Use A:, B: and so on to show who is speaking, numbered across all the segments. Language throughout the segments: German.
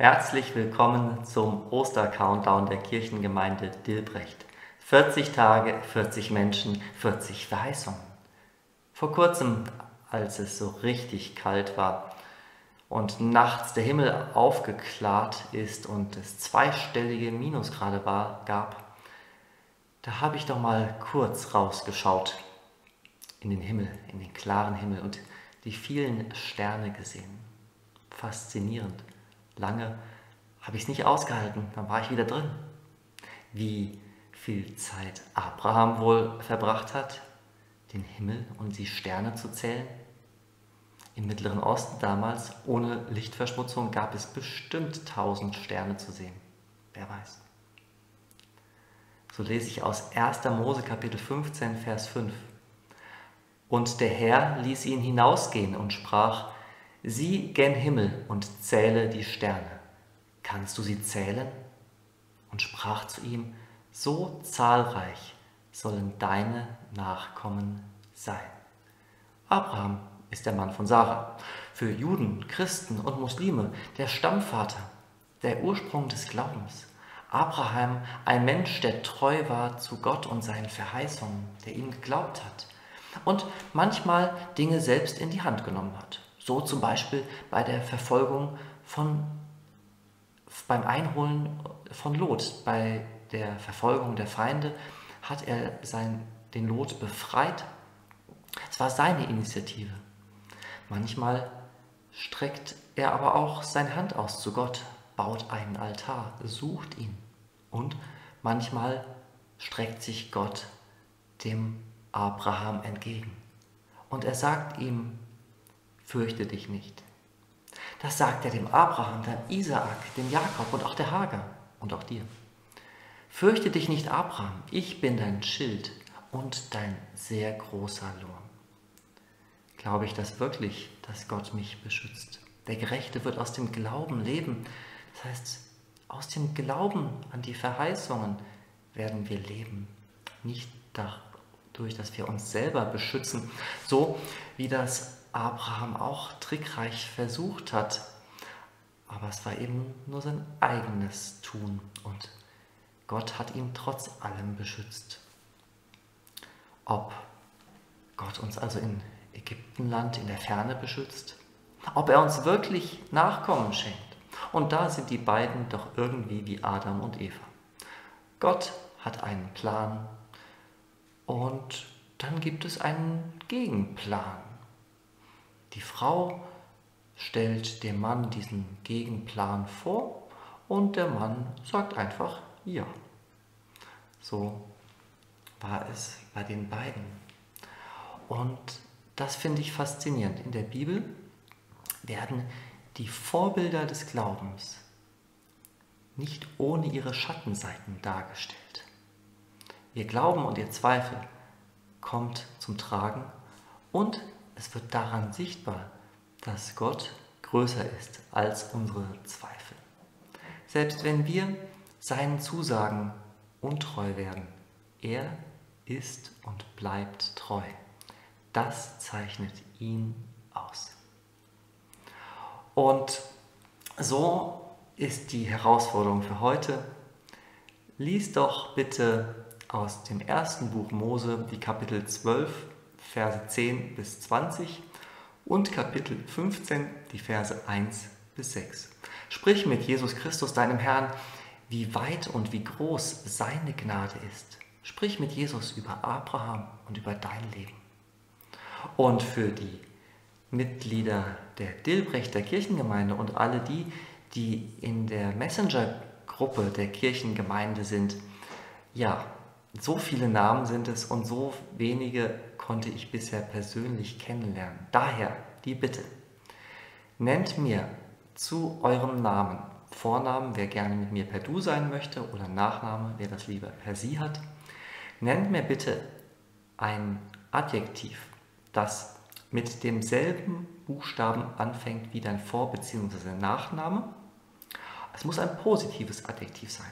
A: Herzlich willkommen zum Oster-Countdown der Kirchengemeinde Dilbrecht. 40 Tage, 40 Menschen, 40 Verheißungen. Vor kurzem, als es so richtig kalt war und nachts der Himmel aufgeklärt ist und es zweistellige Minusgrade war, gab, da habe ich doch mal kurz rausgeschaut in den Himmel, in den klaren Himmel und die vielen Sterne gesehen. Faszinierend. Lange habe ich es nicht ausgehalten, dann war ich wieder drin. Wie viel Zeit Abraham wohl verbracht hat, den Himmel und die Sterne zu zählen? Im Mittleren Osten damals, ohne Lichtverschmutzung, gab es bestimmt tausend Sterne zu sehen. Wer weiß. So lese ich aus 1. Mose Kapitel 15, Vers 5. Und der Herr ließ ihn hinausgehen und sprach, Sieh gen Himmel und zähle die Sterne. Kannst du sie zählen? Und sprach zu ihm, So zahlreich sollen deine Nachkommen sein. Abraham ist der Mann von Sarah. Für Juden, Christen und Muslime der Stammvater, der Ursprung des Glaubens. Abraham, ein Mensch, der treu war zu Gott und seinen Verheißungen, der ihm geglaubt hat und manchmal Dinge selbst in die Hand genommen hat. So zum Beispiel bei der Verfolgung von, beim Einholen von Lot, bei der Verfolgung der Feinde hat er sein, den Lot befreit. Es war seine Initiative. Manchmal streckt er aber auch seine Hand aus zu Gott, baut einen Altar, sucht ihn. Und manchmal streckt sich Gott dem Abraham entgegen. Und er sagt ihm, fürchte dich nicht. Das sagt er dem Abraham, dem Isaak, dem Jakob und auch der Hager und auch dir. Fürchte dich nicht, Abraham, ich bin dein Schild und dein sehr großer Lohn. Glaube ich das wirklich, dass Gott mich beschützt? Der Gerechte wird aus dem Glauben leben. Das heißt, aus dem Glauben an die Verheißungen werden wir leben, nicht dadurch, dass wir uns selber beschützen, so wie das Abraham auch trickreich versucht hat. Aber es war eben nur sein eigenes Tun und Gott hat ihn trotz allem beschützt. Ob Gott uns also in Ägyptenland in der Ferne beschützt, ob er uns wirklich Nachkommen schenkt. Und da sind die beiden doch irgendwie wie Adam und Eva. Gott hat einen Plan und dann gibt es einen Gegenplan. Die Frau stellt dem Mann diesen Gegenplan vor und der Mann sagt einfach ja. So war es bei den beiden. Und das finde ich faszinierend. In der Bibel werden die Vorbilder des Glaubens nicht ohne ihre Schattenseiten dargestellt. Ihr Glauben und ihr Zweifel kommt zum Tragen und es wird daran sichtbar, dass Gott größer ist als unsere Zweifel. Selbst wenn wir seinen Zusagen untreu werden, er ist und bleibt treu. Das zeichnet ihn aus. Und so ist die Herausforderung für heute. Lies doch bitte aus dem ersten Buch Mose die Kapitel 12, Verse 10 bis 20 und Kapitel 15, die Verse 1 bis 6. Sprich mit Jesus Christus, deinem Herrn, wie weit und wie groß seine Gnade ist. Sprich mit Jesus über Abraham und über dein Leben. Und für die Mitglieder der Dilbrechter Kirchengemeinde und alle die, die in der Messenger-Gruppe der Kirchengemeinde sind, ja, so viele Namen sind es und so wenige konnte ich bisher persönlich kennenlernen. Daher die Bitte, nennt mir zu eurem Namen, Vornamen, wer gerne mit mir per Du sein möchte, oder Nachname, wer das lieber per Sie hat, nennt mir bitte ein Adjektiv, das mit demselben Buchstaben anfängt wie dein Vor- bzw. Nachname. Es muss ein positives Adjektiv sein.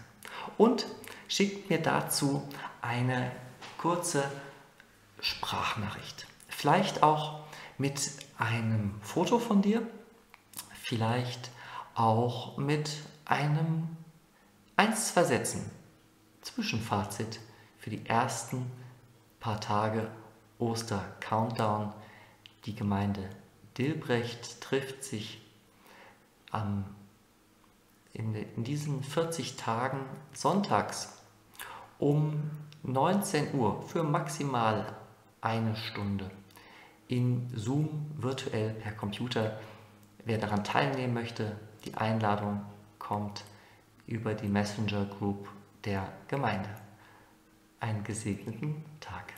A: Und schickt mir dazu eine kurze Sprachnachricht. Vielleicht auch mit einem Foto von dir, vielleicht auch mit einem 1, 2 Sätzen Zwischenfazit für die ersten paar Tage Oster-Countdown. Die Gemeinde Dilbrecht trifft sich am, in, in diesen 40 Tagen sonntags um 19 Uhr für maximal eine Stunde in Zoom virtuell per Computer. Wer daran teilnehmen möchte, die Einladung kommt über die Messenger Group der Gemeinde. Einen gesegneten Tag.